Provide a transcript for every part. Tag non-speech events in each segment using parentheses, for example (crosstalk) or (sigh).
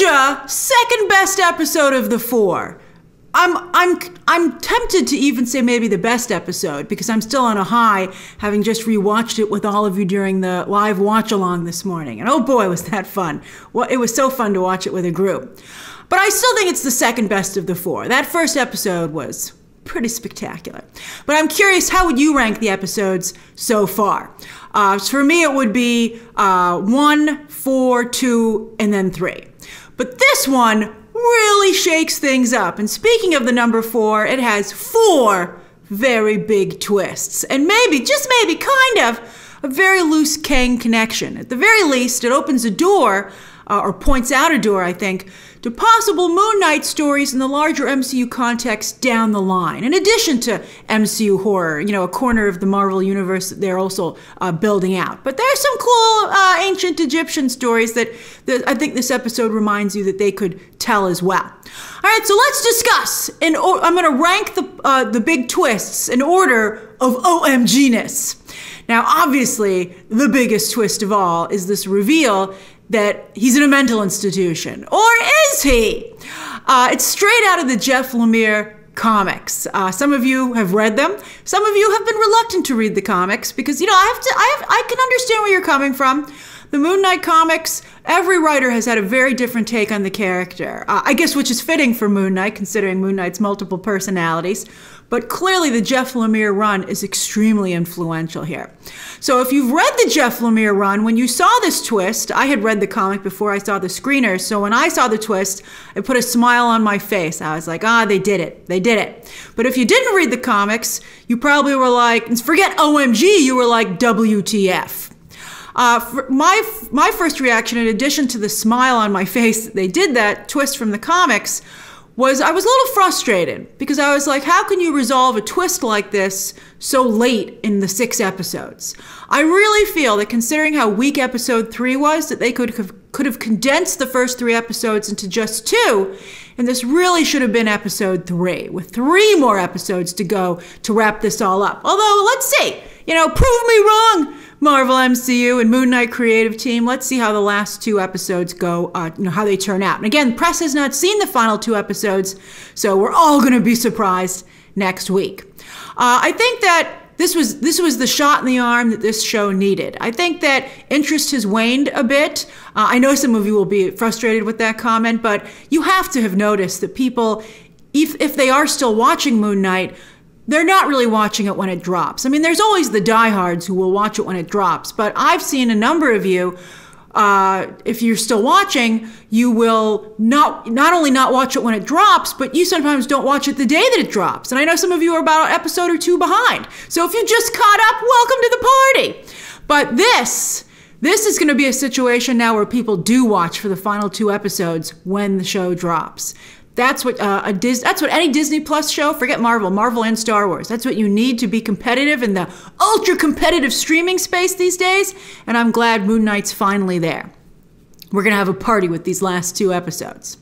told second best episode of the four. I'm I'm I'm tempted to even say maybe the best episode because I'm still on a high, having just rewatched it with all of you during the live watch along this morning. And oh boy, was that fun! Well, it was so fun to watch it with a group. But I still think it's the second best of the four. That first episode was pretty spectacular. But I'm curious, how would you rank the episodes so far? Uh, for me, it would be uh, one, four, two, and then three. But this one really shakes things up. And speaking of the number four, it has four very big twists. And maybe, just maybe, kind of, a very loose Kang connection. At the very least, it opens a door, uh, or points out a door, I think, to possible Moon Knight stories in the larger MCU context down the line, in addition to MCU horror, you know, a corner of the Marvel universe that they're also uh, building out. But there's some cool uh, ancient Egyptian stories that, I think this episode reminds you that they could tell as well. All right, so let's discuss. In I'm going to rank the uh, the big twists in order of OMGness. Now, obviously, the biggest twist of all is this reveal that he's in a mental institution. Or is he? Uh, it's straight out of the Jeff Lemire comics. Uh, some of you have read them. Some of you have been reluctant to read the comics because you know I have to. I have. I can understand where you're coming from. The Moon Knight comics, every writer has had a very different take on the character. Uh, I guess which is fitting for Moon Knight, considering Moon Knight's multiple personalities. But clearly, the Jeff Lemire run is extremely influential here. So, if you've read the Jeff Lemire run, when you saw this twist, I had read the comic before I saw the screener. So, when I saw the twist, it put a smile on my face. I was like, ah, they did it. They did it. But if you didn't read the comics, you probably were like, forget OMG, you were like, WTF. Uh, my my first reaction, in addition to the smile on my (laughs) face, they did that twist from the comics was I was a little frustrated because I was like, how can you resolve a twist like this so late in the six episodes? I really feel that considering how weak episode three was, that they could have could have condensed the first three episodes into just two, and this really should have been episode three, with three more episodes to go to wrap this all up. Although, let's see, you know, prove me wrong. Marvel MCU and Moon Knight creative team. Let's see how the last two episodes go, uh, you know, how they turn out. And again, press has not seen the final two episodes, so we're all going to be surprised next week. Uh, I think that this was this was the shot in the arm that this show needed. I think that interest has waned a bit. Uh, I know some of you will be frustrated with that comment, but you have to have noticed that people, if if they are still watching Moon Knight, they're not really watching it when it drops. I mean, there's always the diehards who will watch it when it drops, but I've seen a number of you. Uh, if you're still watching, you will not not only not watch it when it drops, but you sometimes don't watch it the day that it drops. And I know some of you are about an episode or two behind. So if you just caught up, welcome to the party. But this this is going to be a situation now where people do watch for the final two episodes when the show drops. That's what uh, a Dis- That's what any Disney Plus show. Forget Marvel, Marvel and Star Wars. That's what you need to be competitive in the ultra competitive streaming space these days. And I'm glad Moon Knight's finally there. We're gonna have a party with these last two episodes.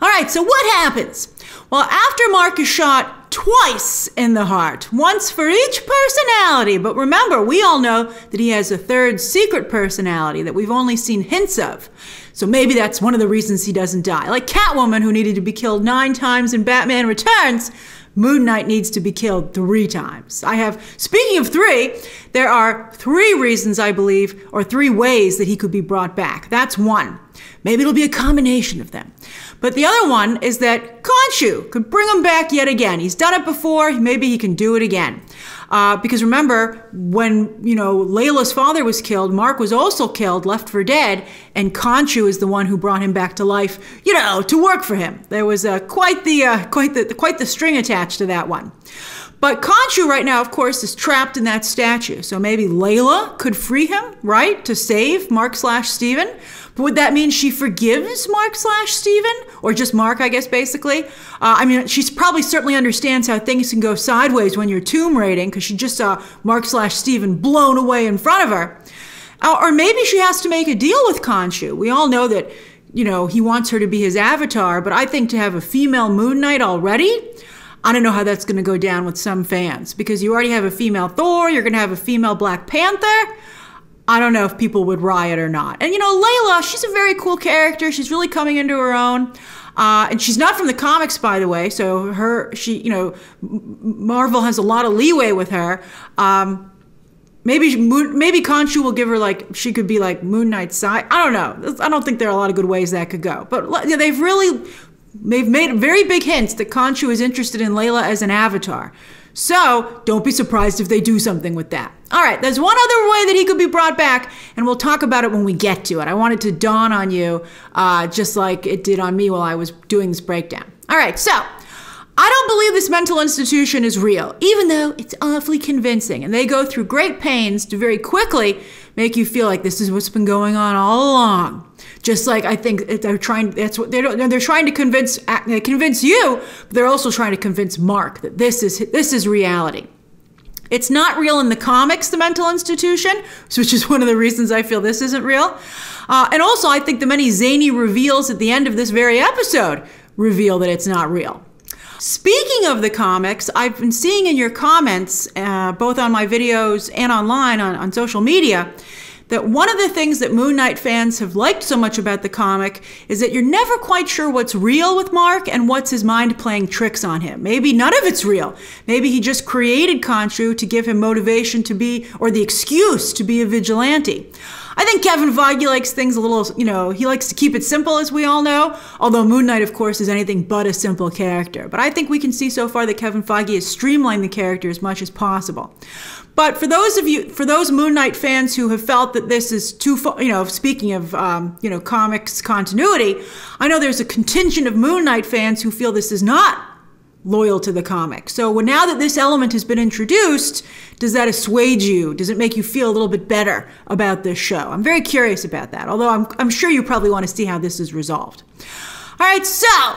All right. So what happens? Well, after Mark is shot twice in the heart, once for each personality. But remember, we all know that he has a third secret personality that we've only seen hints of. So maybe that's one of the reasons he doesn't die. Like Catwoman, who needed to be killed nine times in Batman Returns, Moon Knight needs to be killed three times. I have, speaking of three, there are three reasons I believe, or three ways that he could be brought back. That's one. Maybe it'll be a combination of them. But the other one is that Khonshu could bring him back yet again. He's done it before, maybe he can do it again. Uh, because remember, when you know Layla's father was killed, Mark was also killed, left for dead, and Khonshu is the one who brought him back to life. You know, to work for him. There was uh, quite the uh, quite the quite the string attached to that one. But Khonshu right now, of course, is trapped in that statue. So maybe Layla could free him, right, to save Mark slash Steven. Would that mean she forgives Mark slash Steven? Or just Mark, I guess, basically? Uh, I mean, she probably certainly understands how things can go sideways when you're tomb raiding because she just saw Mark slash Steven blown away in front of her. Uh, or maybe she has to make a deal with Khonshu. We all know that, you know, he wants her to be his avatar, but I think to have a female Moon Knight already, I don't know how that's going to go down with some fans because you already have a female Thor, you're going to have a female Black Panther. I don't know if people would riot or not. And you know, Layla, she's a very cool character. She's really coming into her own. Uh, and she's not from the comics, by the way. So her, she, you know, Marvel has a lot of leeway with her. Um, maybe maybe Khonshu will give her like she could be like Moon Knight's side. I don't know. I don't think there are a lot of good ways that could go. But they've really they've made very big hints that Khonshu is interested in Layla as an avatar. So don't be surprised if they do something with that. All right, there's one other way that he could be brought back, and we'll talk about it when we get to it. I want it to dawn on you, uh, just like it did on me while I was doing this breakdown. All right, so I don't believe this mental institution is real, even though it's awfully convincing, and they go through great pains to very quickly make you feel like this is what's been going on all along. Just like I think they're trying, that's what they're they're trying to convince convince you, but they're also trying to convince Mark that this is this is reality. It's not real in the comics, the mental institution, which is one of the reasons I feel this isn't real. Uh, and also, I think the many zany reveals at the end of this very episode reveal that it's not real. Speaking of the comics, I've been seeing in your comments, uh, both on my videos and online on, on social media, that one of the things that Moon Knight fans have liked so much about the comic is that you're never quite sure what's real with Mark and what's his mind playing tricks on him. Maybe none of it's real. Maybe he just created Khonshu to give him motivation to be, or the excuse to be a vigilante. I think Kevin Feige likes things a little, you know, he likes to keep it simple, as we all know. Although Moon Knight, of course, is anything but a simple character. But I think we can see so far that Kevin Feige has streamlined the character as much as possible. But for those of you, for those Moon Knight fans who have felt that this is too far, you know, speaking of, um, you know, comics continuity, I know there's a contingent of Moon Knight fans who feel this is not loyal to the comic. So when, now that this element has been introduced, does that assuage you? Does it make you feel a little bit better about this show? I'm very curious about that, although I'm, I'm sure you probably want to see how this is resolved. All right, so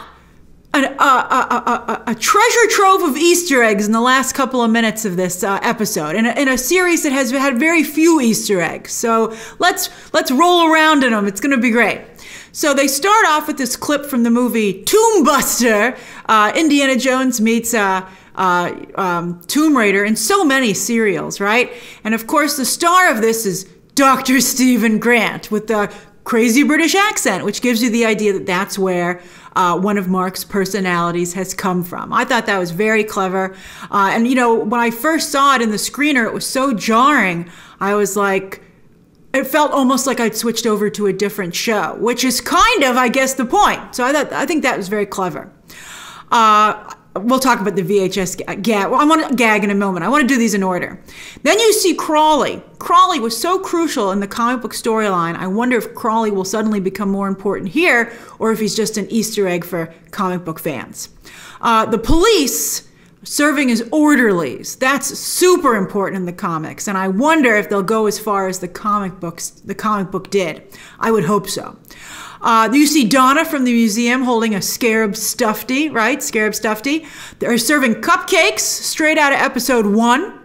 an, uh, a, a, treasure trove of Easter eggs in the last couple of minutes of this uh, episode, in a, in a series that has had very few Easter eggs. So let's let's roll around in them. It's going to be great. So they start off with this clip from the movie Tomb Buster. Uh, Indiana Jones meets uh, uh, um, Tomb Raider in so many serials, right? And of course, the star of this is Dr. Steven Grant with the crazy British accent, which gives you the idea that that's where uh, one of Mark's personalities has come from. I thought that was very clever. Uh, and, you know, when I first saw it in the screener, it was so jarring. I was like, it felt almost like I'd switched over to a different show, which is kind of, I guess, the point. So I thought, I think that was very clever. Uh, we'll talk about the VHS gag. Well, I want to gag in a moment. I want to do these in order. Then you see Crawley. Crawley was so crucial in the comic book storyline. I wonder if Crawley will suddenly become more important here, or if he's just an Easter egg for comic book fans. Uh, the police serving as orderlies. That's super important in the comics, and I wonder if they'll go as far as the comic books the comic book did. I would hope so. Uh, you see Donna from the museum holding a scarab stuffy, right? Scarab stuffy. They're serving cupcakes straight out of episode one.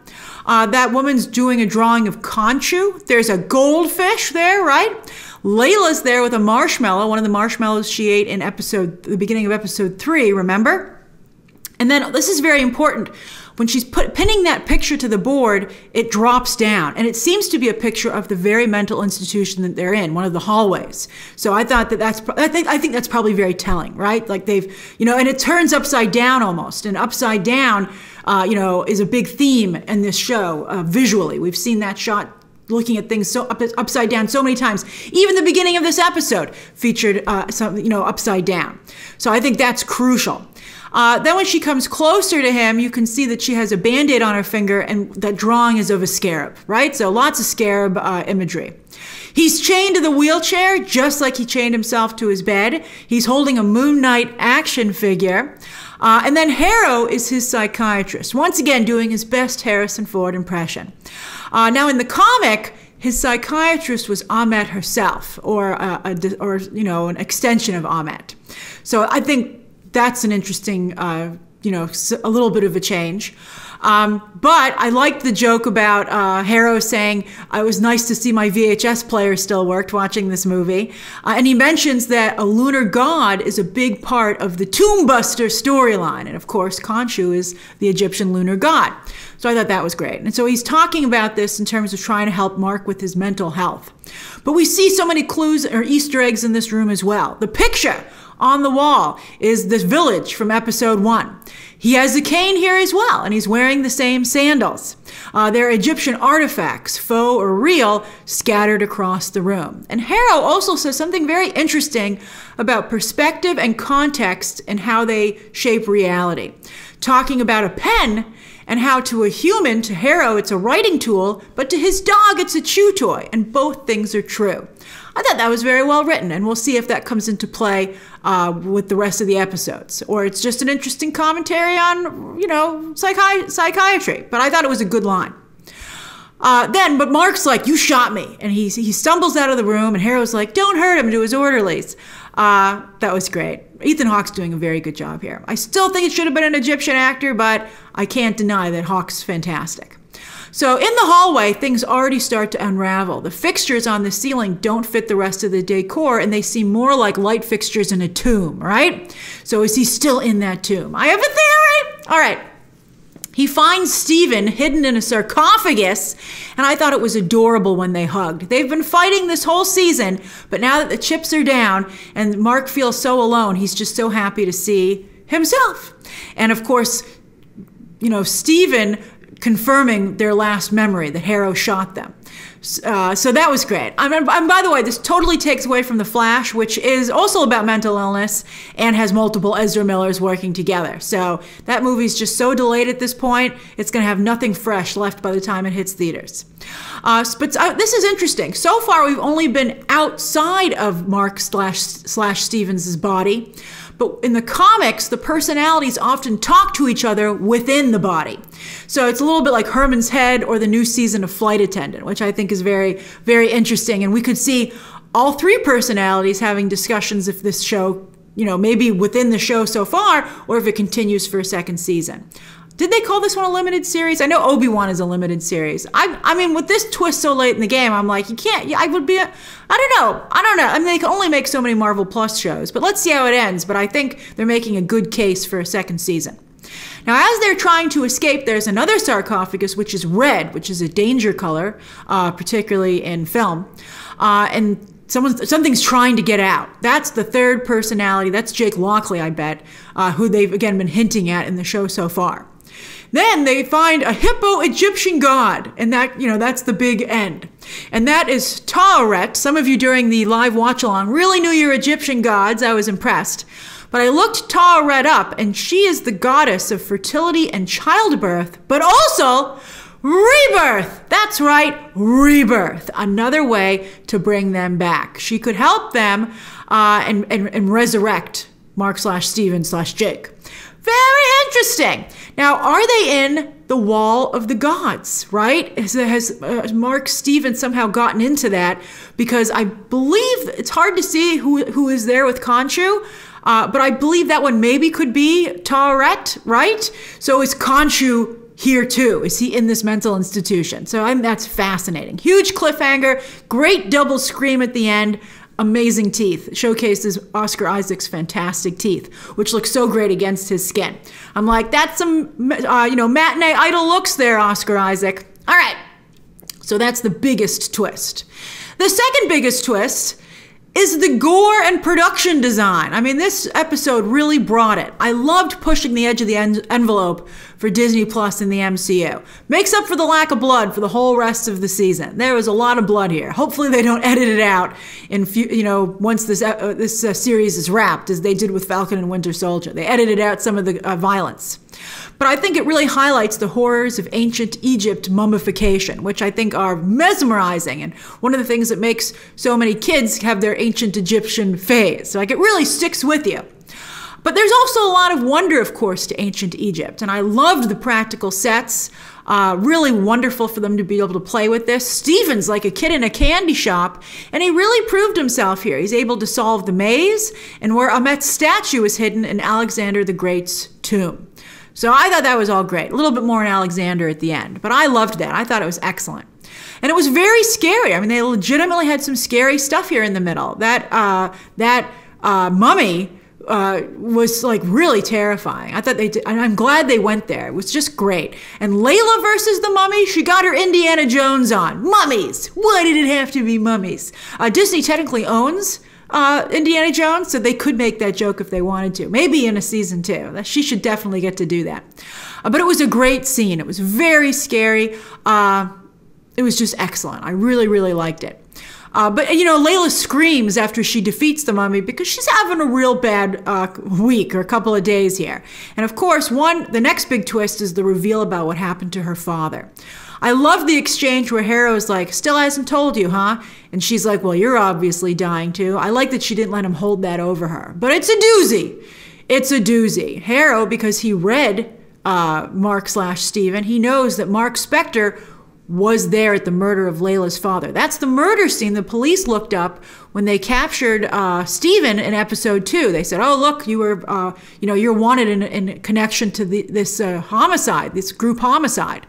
Uh, that woman's doing a drawing of Khonshu. There's a goldfish there, right? Layla's there with a marshmallow, one of the marshmallows she ate in episode, the beginning of episode three, remember? And then this is very important when she's put, pinning that picture to the board, it drops down. And it seems to be a picture of the very mental institution that they're in, one of the hallways. So I thought that that's, I think, I think that's probably very telling, right? Like they've, you know, and it turns upside down almost. And upside down, uh, you know, is a big theme in this show uh, visually. We've seen that shot looking at things so up, upside down so many times. Even the beginning of this episode featured uh, some, you know, upside down. So I think that's crucial. Uh, then when she comes closer to him, you can see that she has a band-aid on her finger and that drawing is of a scarab, right? So lots of scarab uh, imagery. He's chained to the wheelchair, just like he chained himself to his bed. He's holding a Moon Knight action figure. Uh, and then Harrow is his psychiatrist, once again doing his best Harrison Ford impression. Uh, now in the comic, his psychiatrist was Ammit herself, or a, a, or you know an extension of Ammit. So I think that's an interesting, uh, you know, a little bit of a change. Um, but I liked the joke about uh, Harrow saying, I was nice to see my VHS player still worked watching this movie. Uh, and he mentions that a lunar god is a big part of the Tomb Tombbuster storyline. And of course, Khonshu is the Egyptian lunar god. So I thought that was great. And so he's talking about this in terms of trying to help Mark with his mental health. But we see so many clues or Easter eggs in this room as well. The picture on the wall is the village from episode one. He has a cane here as well, and he's wearing the same sandals. Uh, there are Egyptian artifacts, faux or real, scattered across the room. And Harrow also says something very interesting about perspective and context and how they shape reality. Talking about a pen and how to a human, to Harrow, it's a writing tool, but to his dog, it's a chew toy, and both things are true. I thought that was very well written, and we'll see if that comes into play uh, with the rest of the episodes, or it's just an interesting commentary on, you know, psychi- psychiatry. But I thought it was a good line. Uh, then, but Mark's like, "You shot me," and he he stumbles out of the room, and Harrow's like, "Don't hurt him," to his orderlies. Uh, that was great. Ethan Hawke's doing a very good job here. I still think it should have been an Egyptian actor, but I can't deny that Hawke's fantastic. So in the hallway, things already start to unravel. The fixtures on the ceiling don't fit the rest of the decor, and they seem more like light fixtures in a tomb, right? So is he still in that tomb? I have a theory. All right. He finds Steven hidden in a sarcophagus, and I thought it was adorable when they hugged. They've been fighting this whole season, but now that the chips are down and Mark feels so alone, he's just so happy to see himself. And of course, you know, Steven confirming their last memory that Harrow shot them. Uh, so that was great. I mean, and by the way, this totally takes away from The Flash, which is also about mental illness and has multiple Ezra Millers working together. So that movie's just so delayed at this point, it's going to have nothing fresh left by the time it hits theaters. Uh, but uh, this is interesting. So far, we've only been outside of Mark slash slash Stevens' body. But in the comics, the personalities often talk to each other within the body. So it's a little bit like Herman's Head or the new season of Flight Attendant, which I think is very, very interesting. And we could see all three personalities having discussions if this show, you know, maybe within the show so far, or if it continues for a second season. Did they call this one a limited series? I know Obi Wan is a limited series. I, I mean, with this twist so late in the game, I'm like, you can't. I would be. I don't know. I don't know. I mean, they can only make so many Marvel Plus shows, but let's see how it ends. But I think they're making a good case for a second season. Now, as they're trying to escape, there's another sarcophagus, which is red, which is a danger color, uh, particularly in film. Uh, and someone's something's trying to get out. That's the third personality. That's Jake Lockley, I bet, uh, who they've again been hinting at in the show so far. Then they find a hippo Egyptian god, and that, you know, that's the big end. And that is Taweret. Some of you during the live watch along really knew your Egyptian gods. I was impressed. But I looked Taweret up, and she is the goddess of fertility and childbirth, but also rebirth. That's right, rebirth. Another way to bring them back. She could help them uh, and, and, and resurrect Mark slash Steven slash Jake. Very interesting. Now, are they in the wall of the gods, right? Has, has uh, Mark Stevens somehow gotten into that? Because I believe it's hard to see who, who is there with Khonshu, uh, but I believe that one maybe could be Taweret, right? So is Khonshu here too? Is he in this mental institution? So I'm, that's fascinating. Huge cliffhanger, great double scream at the end amazing teeth. Showcases Oscar Isaac's fantastic teeth, which look so great against his skin. I'm like, that's some, uh, you know, matinee idol looks there, Oscar Isaac. All right. So that's the biggest twist. The second biggest twist is the gore and production design. I mean, this episode really brought it. I loved pushing the edge of the en- envelope for Disney Plus in the MCU. Makes up for the lack of blood for the whole rest of the season. There was a lot of blood here. Hopefully, they don't (laughs) edit it out in you know once this uh, this uh, series is wrapped, as they did with Falcon and Winter Soldier. They edited out some of the uh, violence. But I think it really highlights the horrors of ancient Egypt mummification, which I think are mesmerizing and one of the things that makes so many kids have their ancient Egyptian phase. Like it really sticks with you. But there's also a lot of wonder, of course, to ancient Egypt. And I loved the practical sets. Uh, really wonderful for them to be able to play with this. Steven's like a kid in a candy shop, and he really proved himself here. He's able to solve the maze and where Ammit's statue is hidden in Alexander the Great's tomb. So I thought that was all great. A little bit more in Alexander at the end, but I loved that. I thought it was excellent. And it was very scary. I mean, they legitimately had some scary stuff here in the middle. That uh, that uh, mummy uh, was like really terrifying. I thought they did, and I'm glad they went there. It was just great. And Layla versus the mummy, she got her Indiana Jones on. Mummies! Why did it have to be mummies? Uh, Disney technically owns uh, Indiana Jones, so they could make that joke if they wanted to. Maybe in a season two. She should definitely get to do that. Uh, but it was a great scene. It was very scary. Uh, it was just excellent. I really, really liked it. Uh, but you know, Layla screams after she defeats the mummy because she's having a real bad uh, week or a couple of days here. And of course, one the next big twist is the reveal about what happened to her father. I love the exchange where Harrow's like, "Still hasn't told you, huh?" And she's like, "Well, you're obviously dying too." I like that she didn't let him hold that over her, but it's a doozy. It's a doozy. Harrow, because he read uh, Mark slash Steven, he knows that Marc Spector was there at the murder of Layla's father. That's the murder scene the police looked up when they captured uh, Steven in episode two. They said, "Oh, look, you were, uh, you know, you're wanted in, in connection to the, this uh, homicide, this group homicide."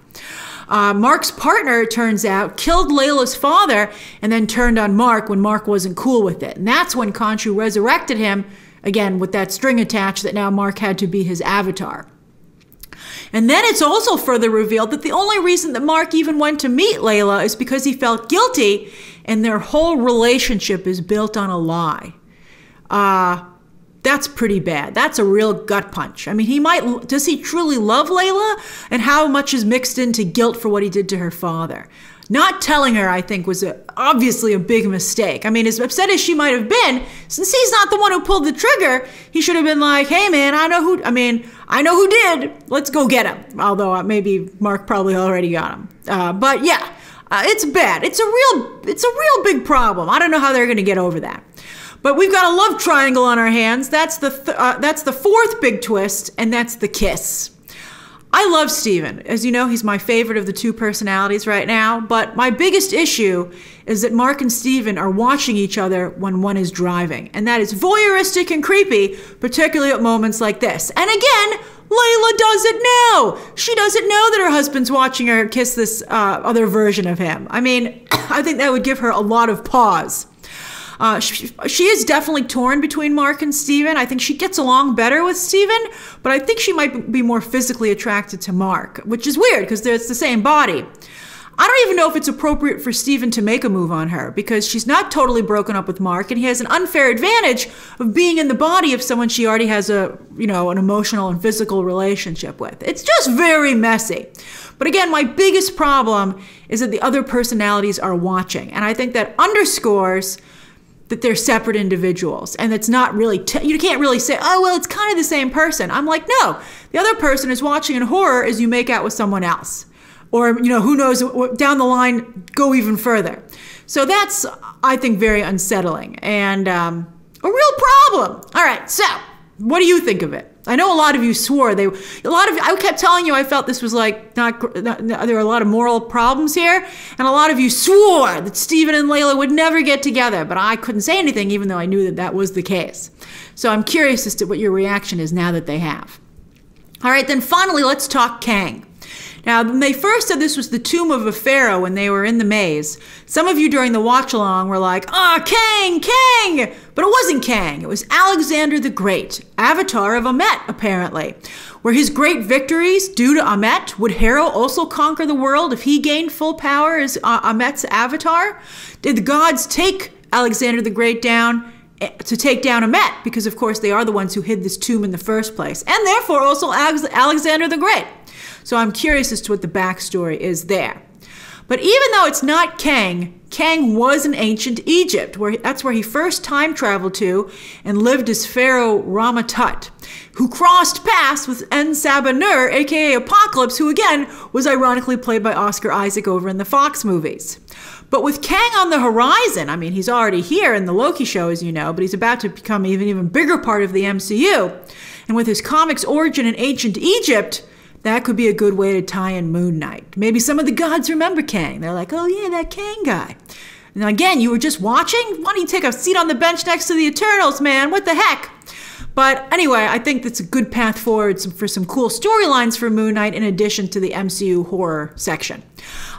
Uh, Mark's partner, it turns out, killed Layla's father and then turned on Mark when Mark wasn't cool with it. And that's when Khonshu resurrected him, again, with that string attached that now Mark had to be his avatar. And then it's also further revealed that the only reason that Mark even went to meet Layla is because he felt guilty and their whole relationship is built on a lie. Uh, that's pretty bad. That's a real gut punch. I mean, he might, does he truly love Layla? And how much is mixed into guilt for what he did to her father? Not telling her, I think, was a, obviously a big mistake. I mean, as upset as she might have been, since he's not the one who pulled the trigger, he should have been like, hey, man, I know who, I mean, I know who did. Let's go get him. Although uh, maybe Mark probably already got him. Uh, but yeah, uh, it's bad. It's a real, it's a real big problem. I don't know how they're going to get over that. But we've got a love triangle on our hands. That's the th- uh, that's the fourth big twist, and that's the kiss. I love Steven. As you know, he's my favorite of the two personalities right now. But my biggest issue is that Mark and Steven are watching each other when one is driving. And that is voyeuristic and creepy, particularly at moments like this. And again, Layla doesn't know. She doesn't know that her husband's watching her kiss this uh, other version of him. I mean, (coughs) I think that would give her a lot of pause. Uh, she, she, is definitely torn between Mark and Steven. I think she gets along better with Steven, but I think she might be more physically attracted to Mark, which is weird because it's the same body. I don't even know if it's appropriate for Steven to make a move on her because she's not totally broken up with Mark and he has an unfair advantage of being in the body of someone she already has a, you know, an emotional and physical relationship with. It's just very messy. But again, my biggest problem is that the other personalities are watching. And I think that underscores that they're separate individuals and it's not really t- you can't really say oh well it's kind of the same person. I'm like no. The other person is watching in horror as you make out with someone else. Or you know who knows down the line go even further. So that's i think very unsettling and um, a real problem. All right so what do you think of it I know a lot of you swore they a lot of I kept telling you I felt this was like not, not there were a lot of moral problems here and a lot of you swore that Steven and Layla would never get together but I couldn't say anything even though I knew that that was the case. So I'm curious as to what your reaction is now that they have. All right, then finally let's talk Kang. Now, when they first said this was the tomb of a pharaoh when they were in the maze, some of you during the watch along were like, ah, oh, Kang, Kang! But it wasn't Kang, it was Alexander the Great, avatar of Ammit, apparently. Were his great victories due to Ammit? Would Harrow also conquer the world if he gained full power as uh, Ammit's avatar? Did the gods take Alexander the Great down? Eh, to take down Ammit, because of course they are the ones who hid this tomb in the first place, and therefore also Alexander the Great. So I'm curious as to what the backstory is there. But even though it's not Kang, Kang was in ancient Egypt, where that's where he first time traveled to and lived as Pharaoh Rama-Tut, who crossed paths with En-Sabah-Nur, aka Apocalypse, who again was ironically played by Oscar Isaac over in the Fox movies. But with Kang on the horizon, I mean, he's already here in the Loki show, as you know, but he's about to become an even, even bigger part of the MCU. And with his comics origin in ancient Egypt, that could be a good way to tie in Moon Knight. Maybe some of the gods remember Kang. They're like, oh yeah, that Kang guy. And again, you were just watching? Why don't you take a seat on the bench next to the Eternals, man? What the heck? But anyway, I think that's a good path forward for some cool storylines for Moon Knight in addition to the MCU horror section.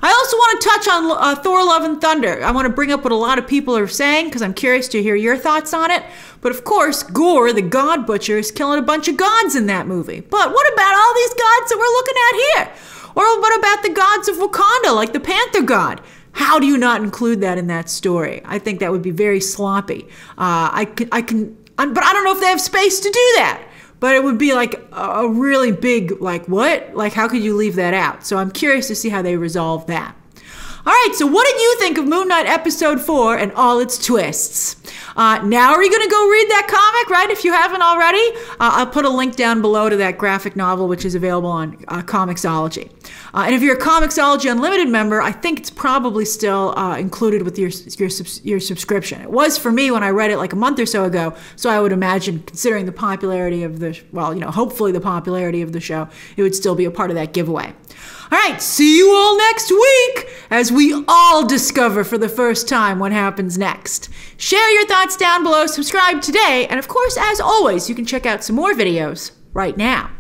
I also want to touch on uh, Thor Love and Thunder. I want to bring up what a lot of people are saying because I'm curious to hear your thoughts on it. But of course, Gorr, the God Butcher, is killing a bunch of gods in that movie. But what about all these gods that we're looking at here? Or what about the gods of Wakanda, like the Panther God? How do you not include that in that story? I think that would be very sloppy. Uh, I can, I can, but I don't know if they have space to do that. But it would be like a really big, like, what? Like, how could you leave that out? So I'm curious to see how they resolve that. All right, so what did you think of Moon Knight episode four and all its twists? Uh, now are you going to go read that comic, right? If you haven't already, uh, I'll put a link down below to that graphic novel, which is available on uh, Comixology. Uh, and if you're a Comixology Unlimited member, I think it's probably still uh, included with your, your, your subscription. It was for me when I read it like a month or so ago, so I would imagine, considering the popularity of the, well, you know, hopefully the popularity of the show, it would still be a part of that giveaway. All right, see you all next week as we all discover for the first time what happens next. Share your thoughts down below, subscribe today, and of course, as always, you can check out some more videos right now.